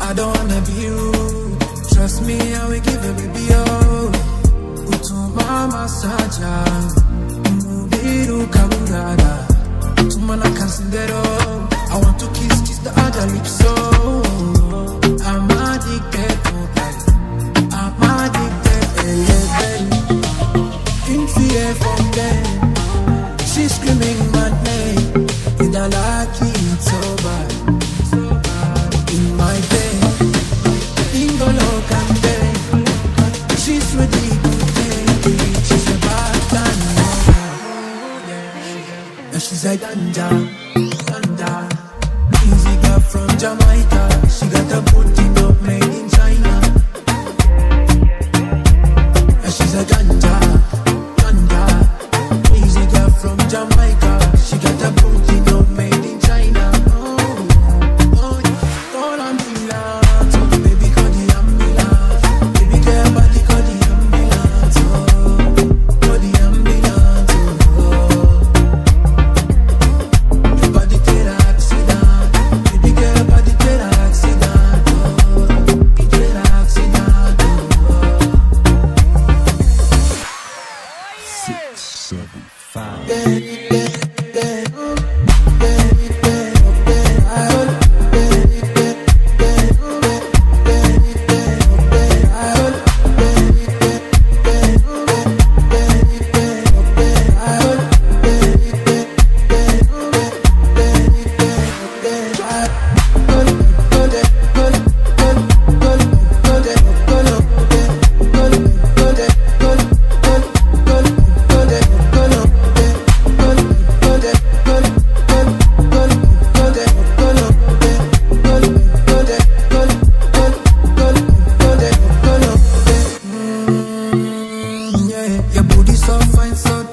I don't wanna be rude. Trust me, I will give you baby oh. Utuma masaja, mubiru kaburara. Utuma na kansindero. I want to kiss, kiss the other lips so. She's screaming my name. With a lucky, it's so bad. In my bed, Ingolo can. She's ready to. She's a bad. And she's a ganja, ganja. Easy girl from Jamaica. She got a booty up made in seven, five. Your booty so fine, so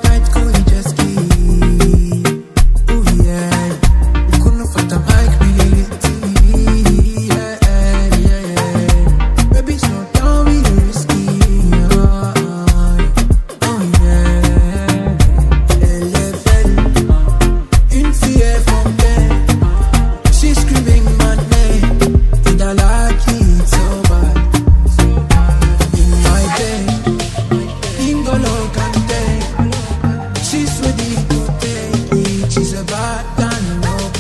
She's a bad and no oh,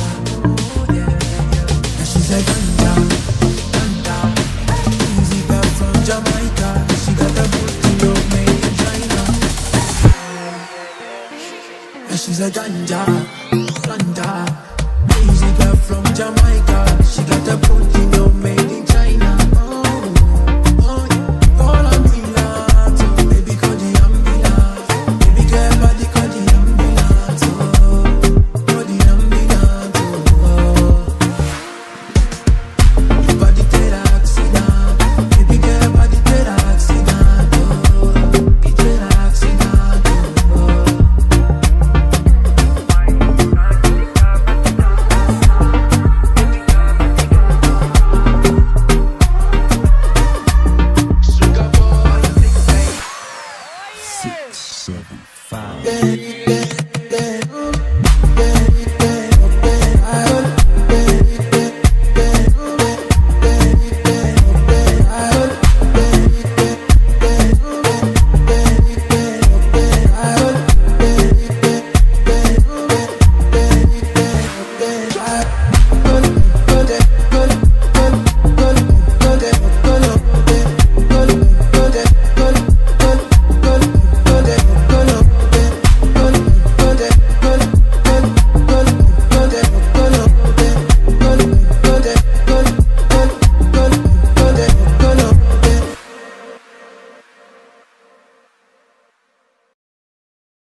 And she's a ganja, ganja. Easy girl from Jamaica. She got a booty love made in. And she's a ganja, ganja. Easy girl from Jamaica.